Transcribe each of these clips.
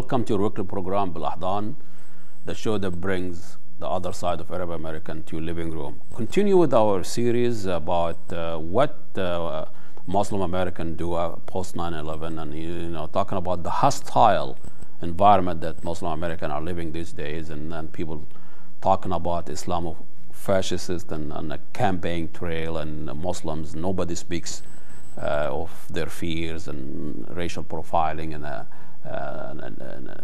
Welcome to your weekly program, BelAhdan, the show that brings the other side of Arab American to your living room. Continue with our series about uh, what uh, Muslim American do uh, post 9 11 and, you know, talking about the hostile environment that Muslim American are living these days and, and people talking about Islam fascists and, and, a campaign trail and Muslims, nobody speaks uh, of their fears and racial profiling and uh, uh, uh, and, and, uh,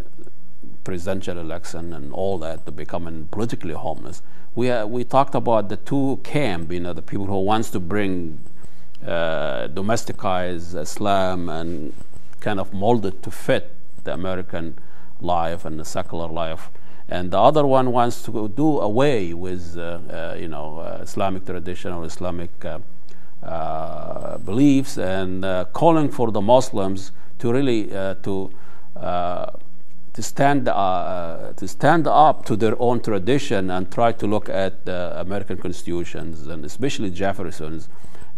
presidential election and all that to becoming politically homeless. We, uh, we talked about the two camp, you know, the people who wants to bring uh, domesticize Islam and kind of mold it to fit the American life and the secular life. And the other one wants to do away with, uh, uh, you know, Islamic tradition or Islamic beliefs and calling for the Muslims to really to to stand uh, to stand up to their own tradition and try to look at the American constitutions and especially Jefferson's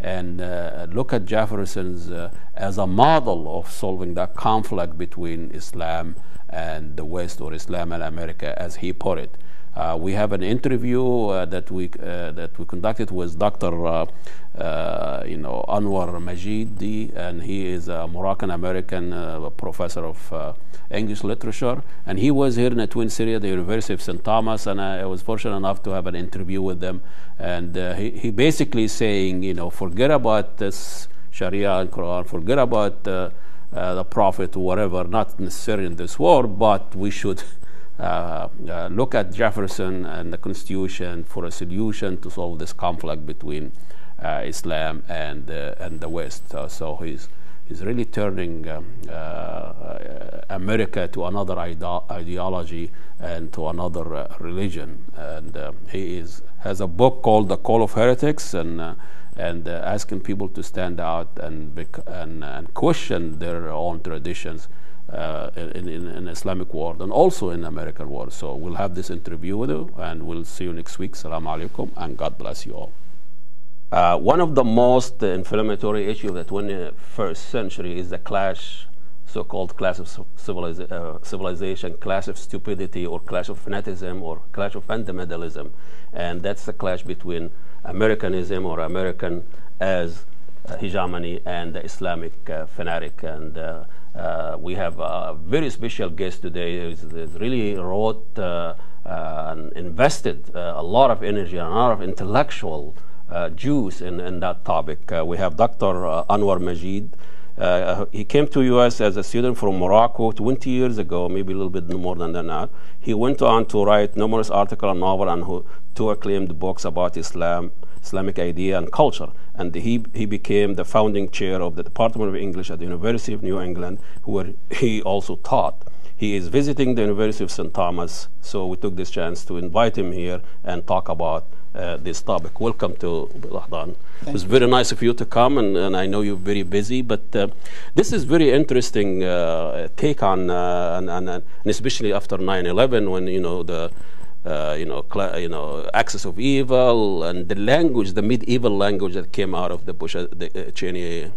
and uh, look at Jefferson's uh, as a model of solving that conflict between Islam and the West or Islam and America as he put it. Uh, we have an interview uh, that we uh, that we conducted with Dr. you know Anouar Majidi, and he is a Moroccan American professor of English literature, and he was here in the Twin City at the University of St. Thomas, and I, I was fortunate enough to have an interview with them, and he, he basically saying, you know, forget about this Sharia and Quran, forget about uh, the Prophet whatever, not necessarily in this war, but we should uh, uh, look at Jefferson and the Constitution for a solution to solve this conflict between uh, Islam and and the West. so he's he's really turning um, America to another ide ideology and to another religion. And he is has a book called The Call of Heretics and and uh, asking people to stand out and, and, and question their own traditions uh, in, in, in, Islamic world and also in American world. So we'll have this interview with you and we'll see you next week. Salam alaikum and God bless you all. Uh, one of the most inflammatory issues of the 21st century is the clash, so-called clash of uh, civilization, clash of stupidity, or clash of fanaticism, or clash of fundamentalism, and that's the clash between Americanism or American as uh, hegemony and the Islamic uh, fanatic and uh, uh, we have a very special guest today who really wrote uh, uh, and invested a lot of energy and a lot of intellectual juice in, in that topic. we have Dr. Anouar Majid. Uh, he came to U.S. as a student from Morocco 20 years ago, maybe a little bit more than that. He went on to write numerous articles and novels and two acclaimed books about Islam, Islamic idea and culture. And he, he became the founding chair of the Department of English at the University of New England, where he also taught. He is visiting the University of St. Thomas, so we took this chance to invite him here and talk about uh, this topic. Welcome to Lahdan. It was very nice of you to come, and, and I know you're very busy, but uh, this is very interesting uh, take on, uh, and, and, and, especially after 9/11, when you know the uh, you know, you know, axis of evil and the language, the medieval language that came out of the Bush, uh, the uh, Cheney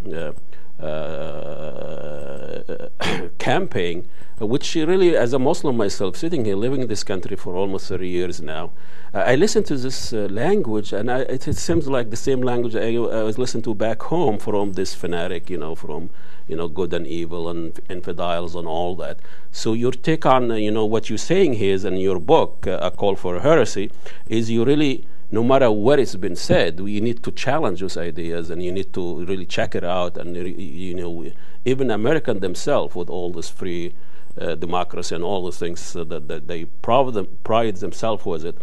campaign, which she really, as a Muslim myself, sitting here living in this country for almost 30 years now, uh, I listen to this uh, language, and I, it, it, seems like the same language I, I, was listening to back home from this fanatic, you know, from you know good and evil and infidels and all that. So your take on uh, you know what you're saying here is in your book, uh, A Call for Heresy, is you really no matter what has been said, you need to challenge those ideas and you need to really check it out. And you know, even American themselves, with all this free uh, democracy and all the things uh, that, that, they pride, pride themselves with it,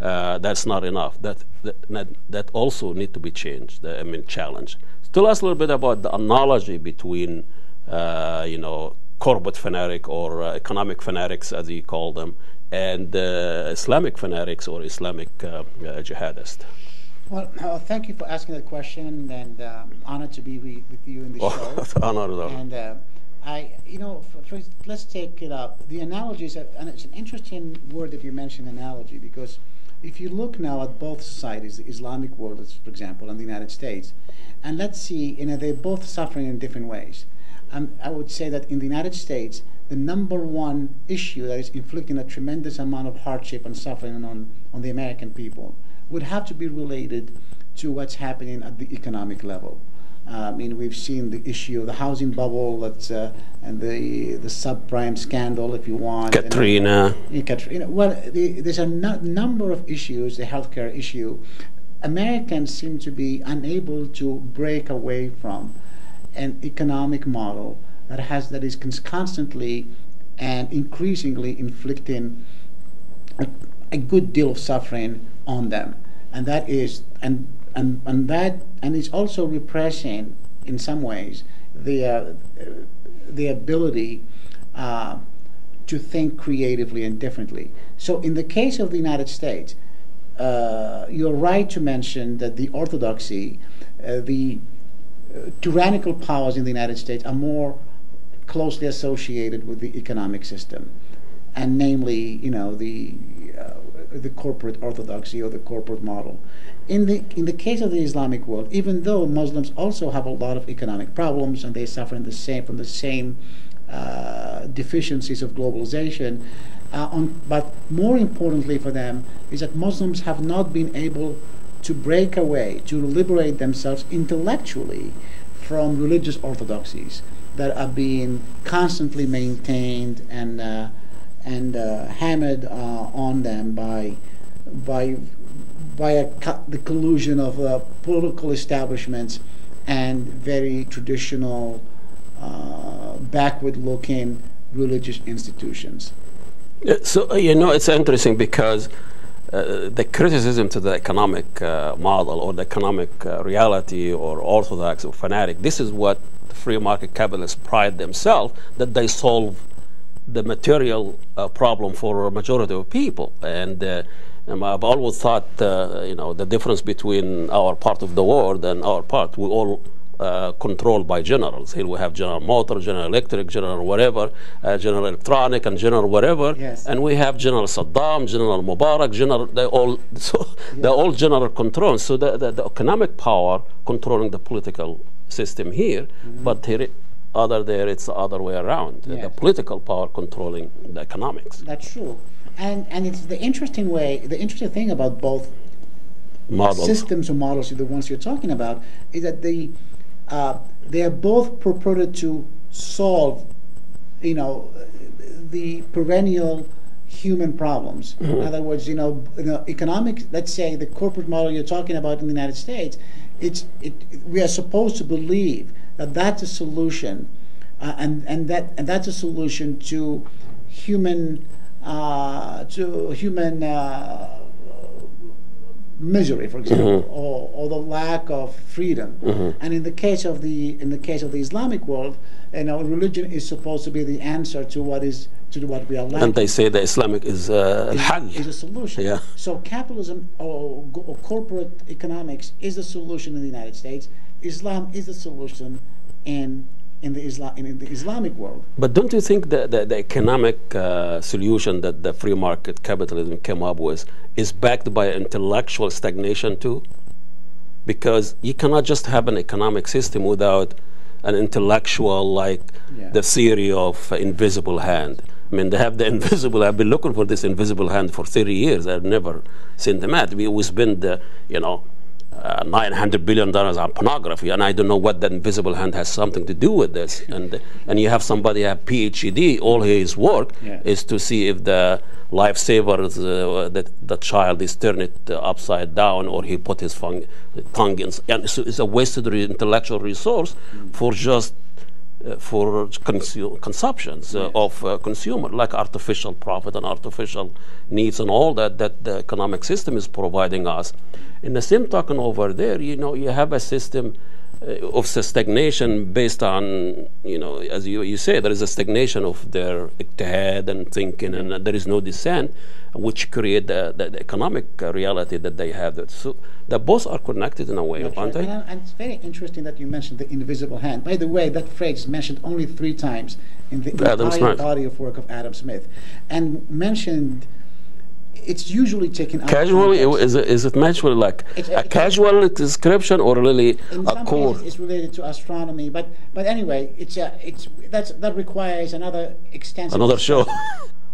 uh, that's not enough. That, that that also need to be changed. I mean, challenged. Tell us a little bit about the analogy between, uh, you know, corporate fanatic or uh, economic fanatics, as you call them, and uh, Islamic fanatics or Islamic uh, uh, jihadists? Well, uh, thank you for asking that question, and um, honored to be with you in the oh, show. honored. And uh, I, you know, for, for, let's take it up. The analogies, and it's an interesting word that you mentioned, analogy, because if you look now at both societies, the Islamic world, for example, and the United States, and let's see, you know, they're both suffering in different ways. Um, I would say that in the United States, the number one issue that is inflicting a tremendous amount of hardship and suffering on, on the American people would have to be related to what's happening at the economic level. I mean, we've seen the issue of the housing bubble that's, uh, and the the subprime scandal, if you want. Katrina. And, Katrina. Well, the, there's a number of issues, the healthcare issue. Americans seem to be unable to break away from an economic model that has that is constantly and increasingly inflicting a, a good deal of suffering on them, and that is and and and that and it's also repressing in some ways the uh, the ability uh, to think creatively and differently. So in the case of the United States, uh, you're right to mention that the orthodoxy, uh, the uh, tyrannical powers in the United States are more closely associated with the economic system, and namely, you know, the uh, the corporate orthodoxy or the corporate model. In the in the case of the Islamic world, even though Muslims also have a lot of economic problems and they suffer the same from the same uh, deficiencies of globalization, uh, on, but more importantly for them is that Muslims have not been able to break away, to liberate themselves intellectually from religious orthodoxies that are being constantly maintained and uh, and uh, hammered uh, on them by by by a, the collusion of uh, political establishments and very traditional, uh, backward-looking religious institutions. So you know, it's interesting because. Uh, the criticism to the economic uh, model or the economic uh, reality or orthodox or fanatic, this is what the free market capitalists pride themselves that they solve the material uh, problem for a majority of people. And uh, I've always thought, uh, you know, the difference between our part of the world and our part, we all uh, controlled by generals. Here we have General Motor, General Electric, General whatever, uh, General Electronic, and General whatever. Yes. And we have General Saddam, General Mubarak, General. They all so yeah. they're all general control. So the, the, the, economic power controlling the political system here, mm-hmm. but here other there it's the other way around. Yes. The political power controlling the economics. That's true. And and it's the interesting way the interesting thing about both models. systems or models, the ones you're talking about, is that they uh, they are both purported to solve, you know, the perennial human problems. Mm-hmm. In other words, you know, you know, economic. Let's say the corporate model you're talking about in the United States. It's it, we are supposed to believe that that's a solution, uh, and and that and that's a solution to human to human uh, misery, for example, mm-hmm. or, or the lack of freedom. Mm-hmm. And in the case of the in the case of the Islamic world, you know, religion is supposed to be the answer to what is to what we are lacking. And they say the Islamic is uh, is, is a solution. Yeah. So capitalism or, or corporate economics is the solution in the United States. Islam is the solution in in the, in the Islamic world. But don't you think that the, the economic uh, solution that the free market capitalism came up with is backed by intellectual stagnation too? Because you cannot just have an economic system without an intellectual, like yeah. the theory of uh, invisible hand. I mean, they have the invisible. I've been looking for this invisible hand for 30 years. I've never seen them at. We, we spend, uh, you know, uh, 900 billion dollars on pornography, and I don't know what that invisible hand has something to do with this. And and you have somebody have PhD, all his work yeah. is to see if the lifesavers uh, that the child is turned it uh, upside down, or he put his tongue in. And so it's a wasted intellectual resource mm. for just uh, for consu- consumptions uh, yes. of uh, consumer, like artificial profit and artificial needs and all that that the economic system is providing us. In the same token over there, you know, you have a system uh, of stagnation based on, you know, as you, you say, there is a stagnation of their ijtihad and thinking, and there is no dissent, which create the, the, the economic uh, reality that they have. So that both are connected in a way, That's aren't right. they? And, and it's very interesting that you mentioned the invisible hand. By the way, that phrase is mentioned only three times in the entire body of work of Adam Smith, and mentioned. It's usually taken out Casually, is it, is it actually like It's- a it's- casual description or really in a core? it's related to astronomy, but but anyway, it's a, it's that's that requires another extensive Another show.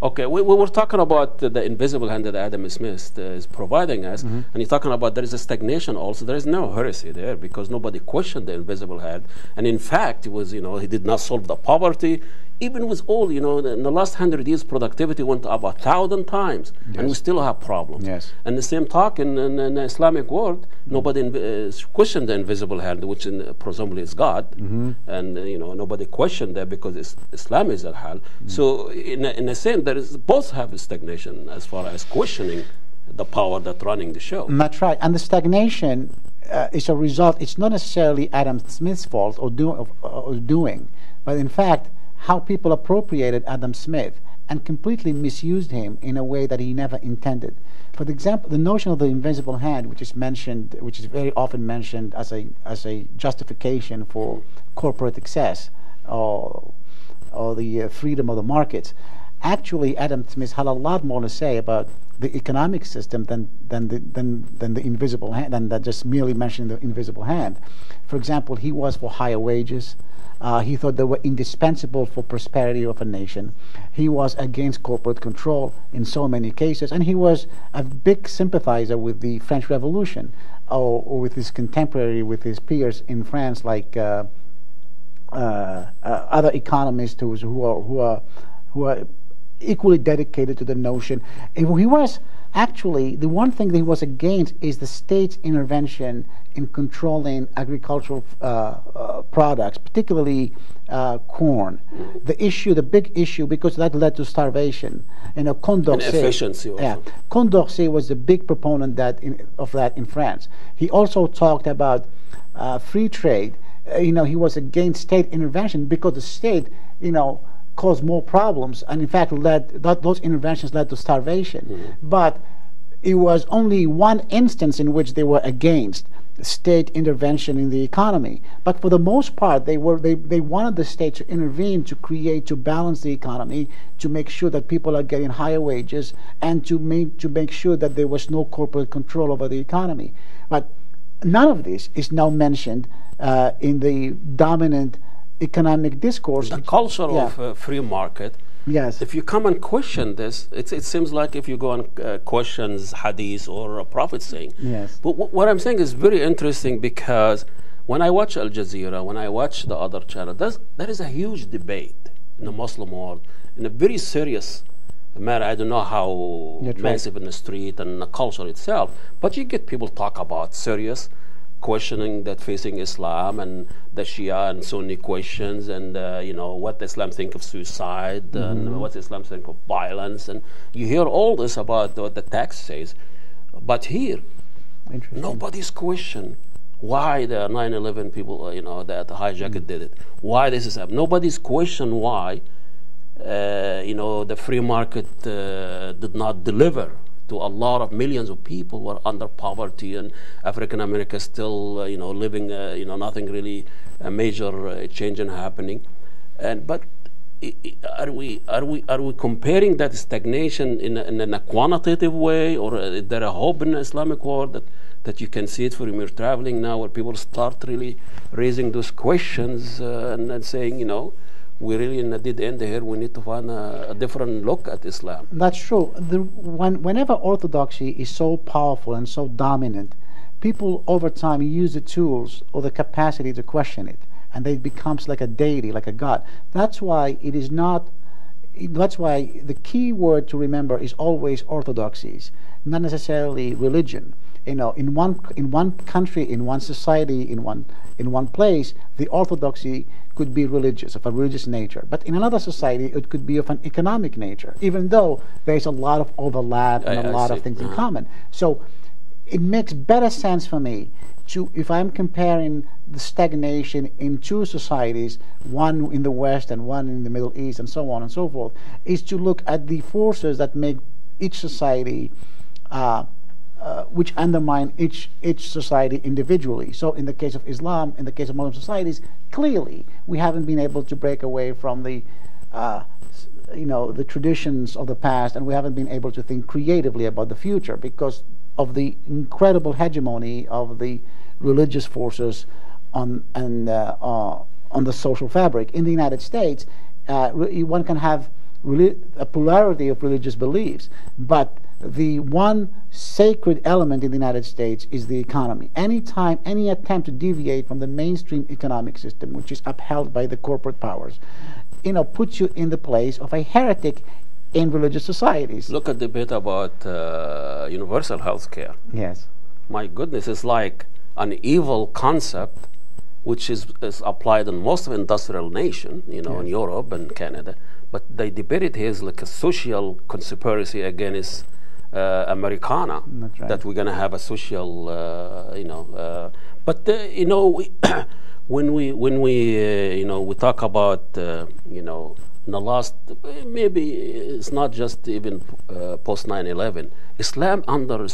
okay, we, we were talking about uh, the invisible hand that Adam Smith uh, is providing us, Mm-hmm. and he's talking about there is a stagnation also. There is no heresy there because nobody questioned the invisible hand, and in fact, it was you know he did not solve the poverty. Even with all you know, in the last hundred years, productivity went up a thousand times, and we still have problems. Yes. And the same talk in, in, in the Islamic world, nobody inv- uh, questioned the invisible hand, which in, presumably is God, and uh, you know nobody questioned that because it's, Islam is al hal. So in a, in a sense, there is both have a stagnation as far as questioning the power that's running the show. That's right. And the stagnation uh, is a result. It's not necessarily Adam Smith's fault or, do, of, or doing, but in fact, how people appropriated Adam Smith and completely misused him in a way that he never intended. For example, the notion of the invisible hand, which is mentioned, which is very often mentioned as a as a justification for corporate excess or or the uh, freedom of the markets. Actually, Adam Smith had a lot more to say about the economic system than than the than, than the invisible hand than just merely mentioning the invisible hand. For example, he was for higher wages. Uh, he thought they were indispensable for prosperity of a nation. He was against corporate control in so many cases, and he was a big sympathizer with the French Revolution, or, or with his contemporary, with his peers in France, like uh, uh, uh, other economists who, who are who are who are equally dedicated to the notion. He was actually the one thing that he was against is the state's intervention in controlling agricultural uh, uh, products, particularly uh, corn. The issue, the big issue, because that led to starvation. You know, Condorcet. Inefficiency also. Yeah, Condorcet was the big proponent that in, of that in France. He also talked about uh, free trade. Uh, you know, he was against state intervention because the state, you know, caused more problems, and in fact, led that those interventions led to starvation. But it was only one instance in which they were against state intervention in the economy. But for the most part, they were they, they wanted the state to intervene to create to balance the economy, to make sure that people are getting higher wages, and to make to make sure that there was no corporate control over the economy. But none of this is now mentioned uh, in the dominant economic discourse. The culture Yeah. of uh, free market. Yes. If you come and question this, it, it seems like if you go and uh, questions hadith or a prophet saying. Yes. But wh- what I'm saying is very interesting because when I watch Al Jazeera, when I watch the other channel, there is a huge debate in the Muslim world in a very serious matter. I don't know how That's right. massive in the street and the culture itself, but you get people talk about serious questioning that facing Islam and the Shia and Sunni questions and uh, you know what Islam think of suicide and what Islam think of violence. And you hear all this about what the text says, but here nobody's question why the 9/11 people uh, you know that hijacked did it, why this is happening. Nobody's question why uh, you know the free market uh, did not deliver to a lot of millions of people who are under poverty and African America still uh, you know living uh, you know nothing really a major uh, change in happening. And but are we are we are we comparing that stagnation in a, in a quantitative way or uh, is there a hope in the Islamic world that that you can see it from your traveling now where people start really raising those questions uh, and, and saying you know we really a end here we need to find a, a different look at Islam That's true. The, when, whenever orthodoxy is so powerful and so dominant, people over time use the tools or the capacity to question it, and it becomes like a deity, like a god. That's why it is not. That's why the key word to remember is always orthodoxies, not necessarily religion. You know, in one in one country, in one society, in one in one place, the orthodoxy could be religious, of a religious nature. But in another society, it could be of an economic nature, even though there's a lot of overlap and I- a I lot of things in Uh-huh. common. So it makes better sense for me to, if I'm comparing the stagnation in two societies, one in the West and one in the Middle East, and so on and so forth, is to look at the forces that make each society. Uh, uh, which undermine each each society individually. So, in the case of Islam, in the case of Muslim societies, clearly we haven't been able to break away from the uh, you know the traditions of the past, and we haven't been able to think creatively about the future because of the incredible hegemony of the religious forces on and uh, uh, on the social fabric. In the United States, uh, one can have a polarity of religious beliefs, but the one sacred element in the United States is the economy. Any time, any attempt to deviate from the mainstream economic system, which is upheld by the corporate powers, you know, puts you in the place of a heretic in religious societies. Look at the bit about uh, universal health care. Yes. My goodness, it's like an evil concept which is, is applied in most of industrial nations, you know, yes. in Europe and Canada. But they debate it here as like a social conspiracy against uh, Americana right. that we're going to have a social, uh, you know. Uh, but uh, you know, we when we when we uh, you know we talk about uh, you know in the last maybe it's not just even post 9/11. Islam under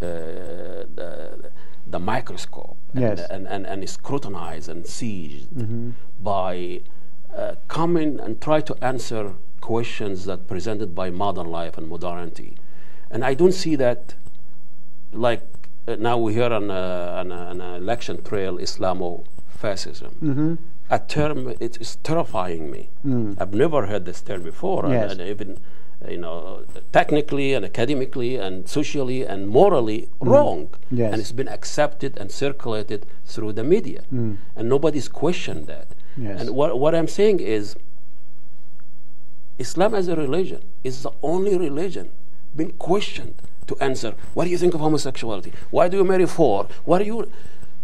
the, the microscope yes. and, and, and, and scrutinized and seized mm-hmm. by coming and try to answer questions that presented by modern life and modernity and I don't see that like uh, now we hear on, uh, on, uh, an election trail Islamo-fascism. Mm-hmm. A term it is terrifying me. Mm. I've never heard this term before, yes. and, and, even you know technically and academically and socially and morally mm. wrong. Yes. And it's been accepted and circulated through the media, mm. and nobody's questioned that. Yes. And what what I'm saying is, Islam as a religion is the only religion been questioned to answer. What do you think of homosexuality? Why do you marry four? What are you?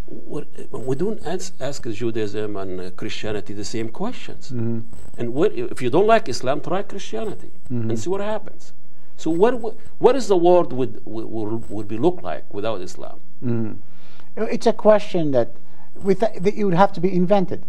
What, we don't ask, ask, Judaism and uh, Christianity the same questions. Mm-hmm. And what, if you don't like Islam, try Christianity mm-hmm. and see what happens. So what what is the world would would, would be look like without Islam? Mm-hmm. It's a question that with that it would have to be invented.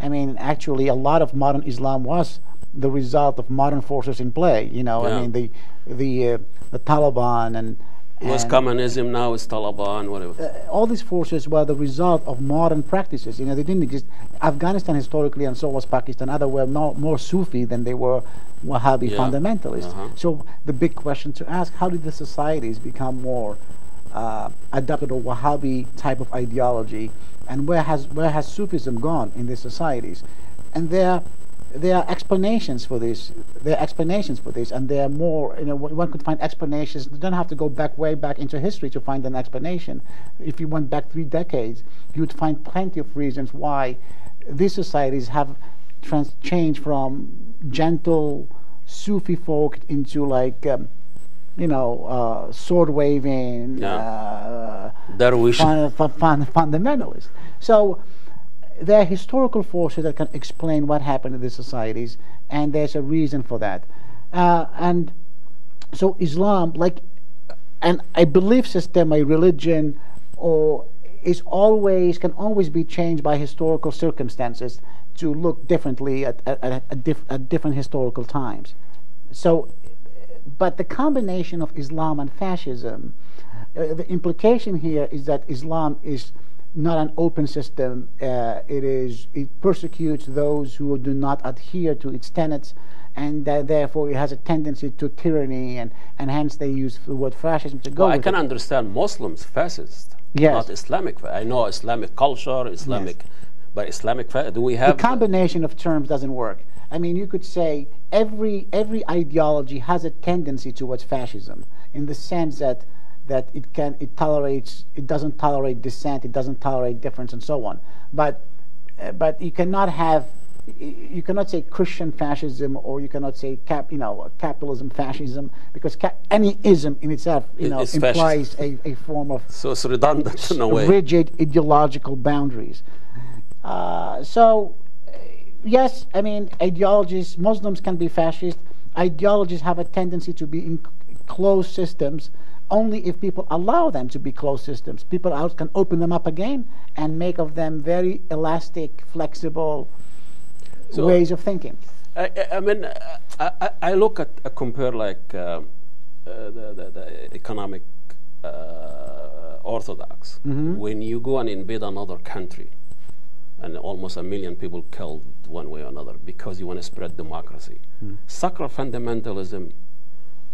I mean, actually, a lot of modern Islam was the result of modern forces in play. You know, yeah. I mean the the uh, the Taliban and. Was communism now is Taliban, whatever. Uh, all these forces were the result of modern practices. You know, they didn't exist. Afghanistan historically, and so was Pakistan. Other were more, more Sufi than they were Wahhabi yeah. fundamentalists. Uh-huh. So the big question to ask: How did the societies become more uh, adopted a Wahhabi type of ideology, and where has where has Sufism gone in these societies? And there there are explanations for this. There are explanations for this, and there are more. You know, one could find explanations. You don't have to go back way back into history to find an explanation. If you went back three decades, you would find plenty of reasons why these societies have trans- changed from gentle Sufi folk into like. Um, you know, uh, sword waving, yeah. uh, Darwish. Fun, fun, fundamentalist. So there are historical forces that can explain what happened in these societies, and there's a reason for that. Uh, and so Islam, like and a belief system, a religion, or is always can always be changed by historical circumstances to look differently at at, at, diff, at different historical times. So, but the combination of Islam and fascism, uh, the implication here is that Islam is not an open system. Uh, it is it persecutes those who do not adhere to its tenets, and therefore it has a tendency to tyranny, and, and hence they use the word fascism to go. Well, I can it. understand Muslims fascist, yes. not Islamic. I know Islamic culture, Islamic, yes. but Islamic. do we have the combination of terms doesn't work? I mean, you could say every every ideology has a tendency towards fascism in the sense that that it can it tolerates it doesn't tolerate dissent it doesn't tolerate difference and so on but uh, but you cannot have you cannot say Christian fascism or you cannot say cap, you know capitalism fascism because cap, any ism in itself you know implies a, a form of so it's redundant in a way rigid ideological boundaries. Uh, so yes, I mean ideologies Muslims can be fascist. Ideologies have a tendency to be in closed systems only if people allow them to be closed systems. People else can open them up again and make of them very elastic, flexible so ways of thinking. I, I mean, I, I, I, look at I compare like uh, uh, the, the, the, economic uh, orthodox. Mm-hmm. When you go and invade another country, and almost a million people killed one way or another because you want to spread democracy. Mm. Secular fundamentalism,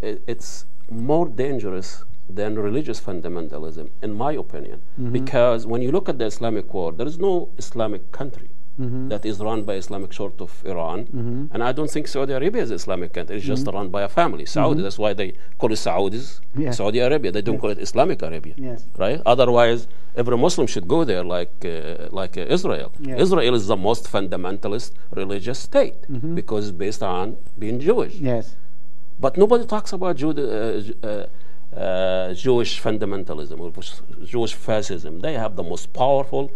it, it's more dangerous than religious fundamentalism, in my opinion, mm-hmm. because when you look at the Islamic world, there is no Islamic country. Mm-hmm. That is run by Islamic short of Iran, mm-hmm. and I don't think Saudi Arabia is Islamic country. It's just mm-hmm. run by a family, Saudi. Mm-hmm. That's why they call it Saudis, yeah. Saudi Arabia. They don't call it Islamic Arabia, yes. right? Otherwise, every Muslim should go there, like uh, like uh, Israel. Yes. Israel is the most fundamentalist religious state mm-hmm. because it's based on being Jewish. Yes. But nobody talks about Jude, uh, uh, uh, Jewish fundamentalism or Jewish fascism. They have the most powerful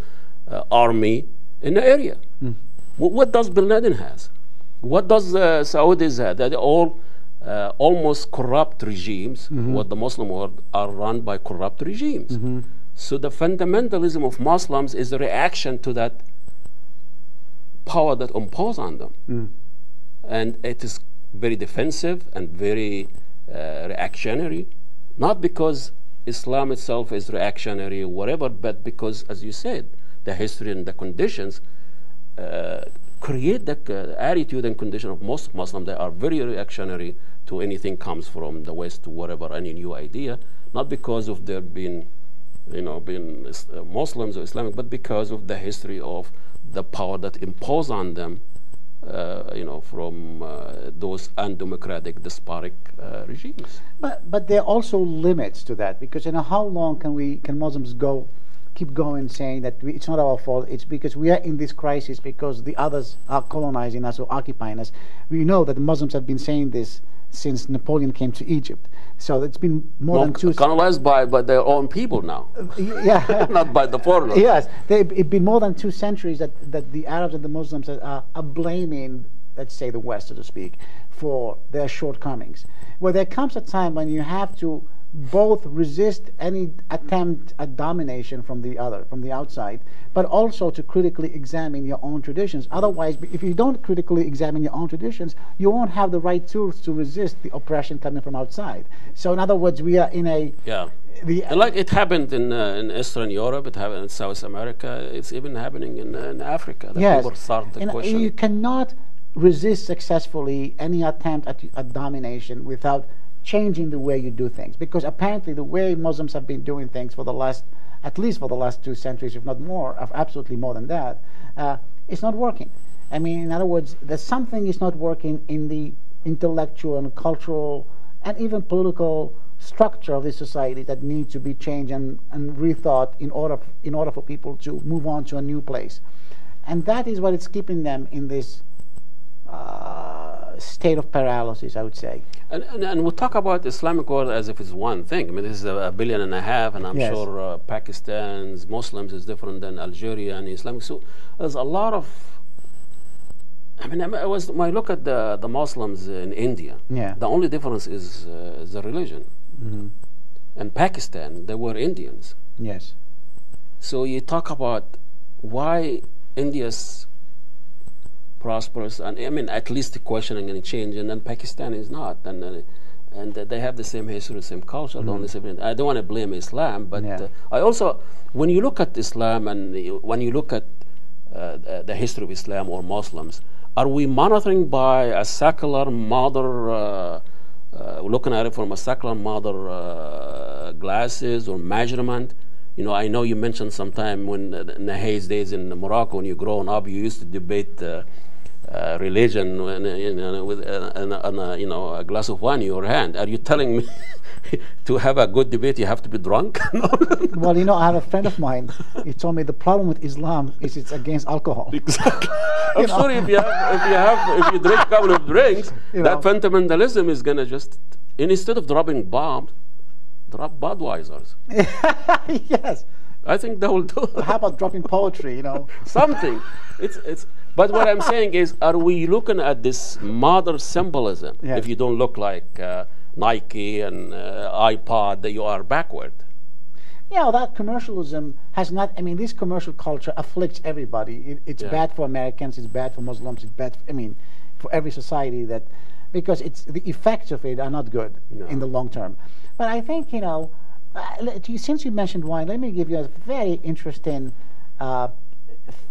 uh, army in the area. Mm. what does Bin Laden has? What does uh, Saudis have? They're all uh, almost corrupt regimes. Mm-hmm. What the Muslim world are run by corrupt regimes. Mm-hmm. So the fundamentalism of Muslims is a reaction to that power that impose on them, mm. and it is very defensive and very uh, reactionary. Not because Islam itself is reactionary or whatever, but because, as you said, the history and the conditions uh, create the uh, attitude and condition of most Muslims. They are very reactionary to anything comes from the West to whatever any new idea, not because of their being, you know, being uh, Muslims or Islamic, but because of the history of the power that imposed on them uh, you know, from uh, those undemocratic, despotic uh, regimes. But but there are also limits to that because you know how long can we can Muslims go keep going saying that we, it's not our fault. It's because we are in this crisis because the others are colonizing us or occupying us. We know that the Muslims have been saying this since Napoleon came to Egypt. So it's been more well, than two. Colonized by, by their own people now. Uh, yeah, not by the foreigners. Yes, they, it's been more than two centuries that, that the Arabs and the Muslims are, are blaming, let's say, the West, so to speak, for their shortcomings. Well, there comes a time when you have to both resist any attempt at domination from the other, from the outside, but also to critically examine your own traditions. Otherwise, if you don't critically examine your own traditions, you won't have the right tools to resist the oppression coming from outside. So, in other words, we are in a yeah. The, like it happened in uh, in Eastern Europe, it happened in South America. It's even happening in, uh, in Africa. The yes, and you cannot resist successfully any attempt at, at domination without changing the way you do things. Because apparently the way Muslims have been doing things for the last, at least for the last two centuries, if not more, of absolutely more than that, uh, it's not working. I mean, in other words, there's something is not working in the intellectual and cultural and even political structure of this society that needs to be changed and, and rethought in order, in order for people to move on to a new place. And that is what is keeping them in this uh, state of paralysis, I would say. And, and, and, we'll talk about Islamic world as if it's one thing. I mean, this is a, billion and a half, and I'm yes. sure uh, Pakistan's Muslims is different than Algeria and Islamic. So there's a lot of. I mean, I was when I look at the the Muslims in India. Yeah. The only difference is uh, the religion. Mm-hmm. In Pakistan, they were Indians. Yes. So you talk about why India's prosperous, and I mean, at least questioning and change, and then Pakistan is not. And, uh, and uh, they have the same history, the same culture. Mm-hmm. I don't want to blame Islam, but yeah. uh, I also, when you look at Islam and when you look at uh, the history of Islam or Muslims, are we monitoring by a secular mother, uh, uh, looking at it from a secular mother glasses or measurement? You know, I know you mentioned sometime when in the Hayes days in Morocco, when you growing up, you used to debate uh, Uh, religion uh, you know, with uh, a, uh, you know a glass of wine in your hand. Are you telling me to have a good debate you have to be drunk? well, you know, I have a friend of mine. He told me the problem with Islam is it's against alcohol. Exactly. I'm know? sorry if you have if you have if you drink a couple of drinks, you that know. fundamentalism is gonna just instead of dropping bombs, drop Budweisers. yes. I think that will do. How about dropping poetry? You know, something. It's it's but what I'm saying is, are we looking at this modern symbolism? Yes. If you don't look like uh, Nike and uh, iPod, that you are backward. Yeah, well, that commercialism has not. I mean, this commercial culture afflicts everybody. It, it's Yeah. bad for Americans. It's bad for Muslims. It's bad. I mean, for every society that, because it's the effects of it are not good No. in the long term. But I think you know, uh, since you mentioned wine, let me give you a very interesting uh,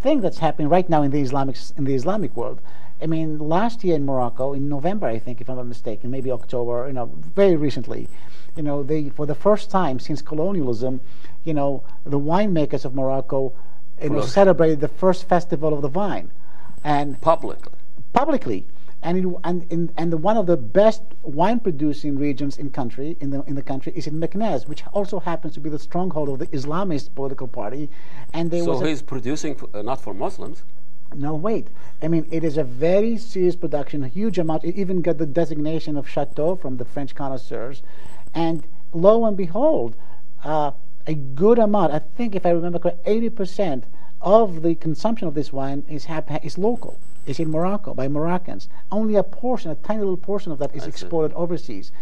thing that's happening right now in the Islamic in the Islamic world. I mean, last year in Morocco, in November, I think, if I'm not mistaken, maybe October, you know, very recently, you know, they for the first time since colonialism, you know, the winemakers of Morocco, you know, celebrated the first festival of the vine, and Publicly. publicly. And, it, and, in, and the, one of the best wine producing regions in country in the in the country is in Meknès, which also happens to be the stronghold of the Islamist political party. And there So he's producing f- uh, not for Muslims. no, wait. I mean, it is a very serious production, a huge amount. It even got the designation of chateau from the French connoisseurs. And lo and behold, uh, a good amount, I think if I remember correctly, 80% of the consumption of this wine is, hap- is local. It's in Morocco by Moroccans. Only a portion, a tiny little portion of that is I see. exported overseas.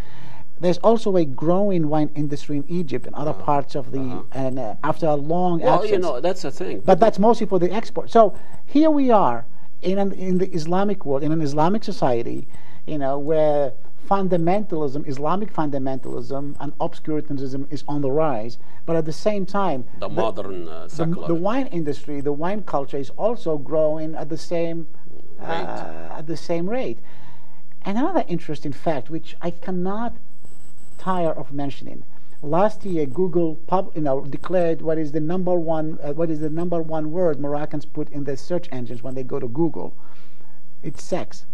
There's also a growing wine industry in Egypt and other parts of the, uh-huh. and uh, after a long Well, absence. you know, that's the thing. But that's mostly for the export. So here we are in an, in the Islamic world, in an Islamic society, you know, where fundamentalism, Islamic fundamentalism, and obscurantism is on the rise. But at the same time, the modern uh, the, secular. the wine industry, the wine culture is also growing at the same uh, at the same rate. And another interesting fact, which I cannot tire of mentioning. Last year, Google pub, you know, declared what is the number one uh, what is the number one word Moroccans put in their search engines when they go to Google. It's sex.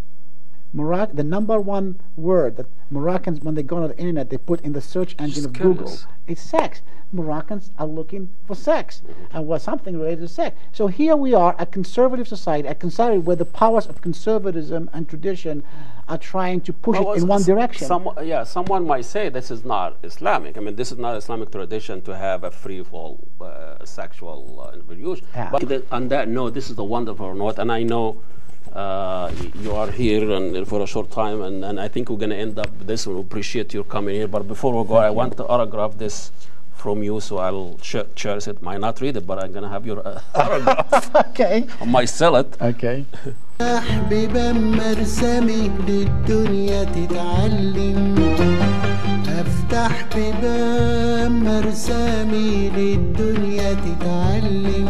Moroc- the number one word that Moroccans, when they go on the internet, they put in the search engine Just of. Google. It's sex. Moroccans are looking for sex and was something related to sex. So here we are, a conservative society, a society where the powers of conservatism and tradition are trying to push Well, it in one direction. Some, yeah, someone might say this is not Islamic. I mean, this is not Islamic tradition to have a free fall uh, sexual uh. Yeah. But on that note, this is the wonderful note, and I know uh, y- you are here and for a short time, and, and I think we're going to end up with this. We appreciate your coming here. But before we go, I want to autograph this from you, so I'll ch- cherish it. Might not read it, but I'm going to have your uh, autograph. okay. I might sell it. Okay. بيبان مرسمي للدنيا تتعلم افتح بيبان مرسمي للدنيا تتعلم